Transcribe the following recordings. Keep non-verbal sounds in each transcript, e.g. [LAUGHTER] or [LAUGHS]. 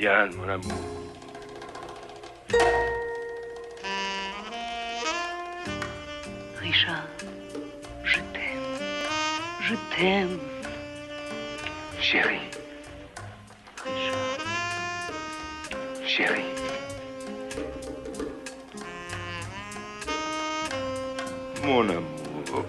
Diane, mon amour. Richard, je t'aime. Je t'aime. Chérie. Richard. Chérie. Mon amour.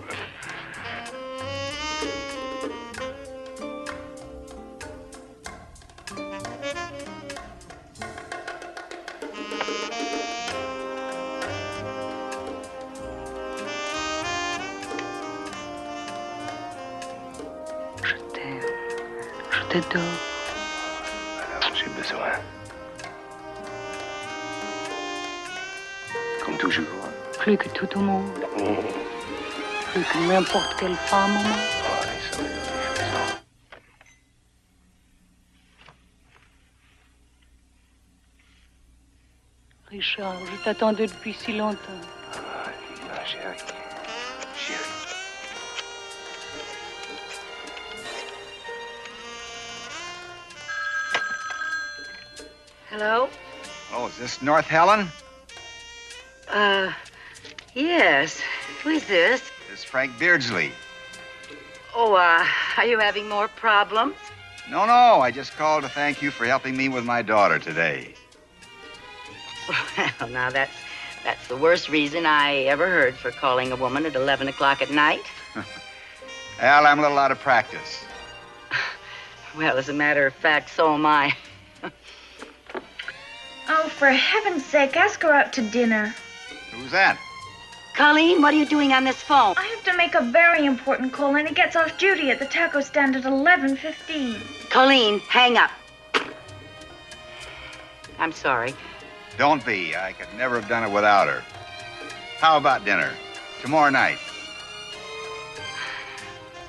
T'adore. Alors, j'ai besoin. Comme toujours. Plus que tout au monde. Oh, Plus que n'importe quelle femme. Richard, je t'attendais depuis si longtemps. Ah, chérie. Chérie. Hello? Oh, is this North Helen? Uh, yes. Who is this? This is Frank Beardsley. Oh, uh, are you having more problems? No, no, I just called to thank you for helping me with my daughter today. [LAUGHS] Well, now that's that's the worst reason I ever heard for calling a woman at 11 o'clock at night. [LAUGHS] Al, I'm a little out of practice. [LAUGHS] Well, as a matter of fact, so am I. Oh, for heaven's sake, ask her out to dinner. Who's that? Colleen, what are you doing on this phone? I have to make a very important call, and he gets off duty at the taco stand at 11.15. Colleen, hang up. I'm sorry. Don't be. I could never have done it without her. How about dinner? Tomorrow night.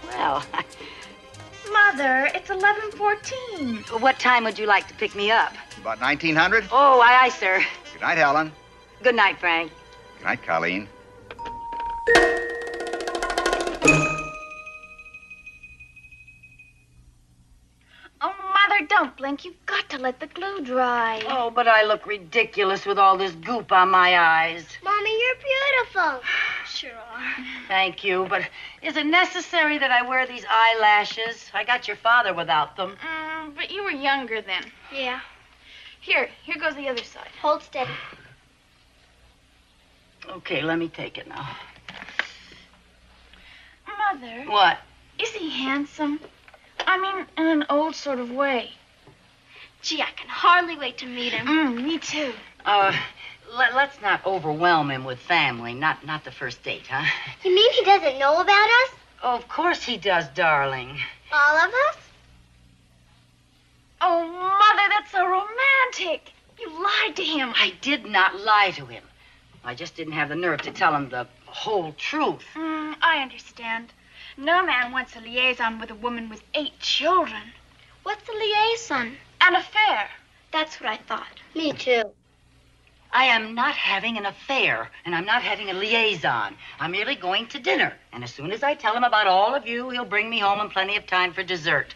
Well, [LAUGHS] Mother, it's 11.14. what time would you like to pick me up? About 1900? Oh, aye, aye, sir. Good night, Helen. Good night, Frank. Good night, Colleen. Oh, Mother, don't blink. You've got to let the glue dry. Oh, but I look ridiculous with all this goop on my eyes. Mommy, you're beautiful. [SIGHS] Sure are. Thank you, but is it necessary that I wear these eyelashes? I got your father without them. Mm, but you were younger then. Yeah. Here, here goes the other side. Hold steady. Okay, let me take it now. Mother, What? is he handsome? I mean, in an old sort of way. Gee, I can hardly wait to meet him. Mm, me too. Uh, let, let's not overwhelm him with family. Not not the first date, huh? You mean he doesn't know about us? Oh, of course he does, darling. All of us? Oh, Mother, that's so romantic. You lied to him. I did not lie to him. I just didn't have the nerve to tell him the whole truth. Mm, I understand. No man wants a liaison with a woman with eight children. What's a liaison? An affair. That's what I thought. Me too. I am not having an affair, and I'm not having a liaison. I'm merely going to dinner. And as soon as I tell him about all of you, he'll bring me home in plenty of time for dessert.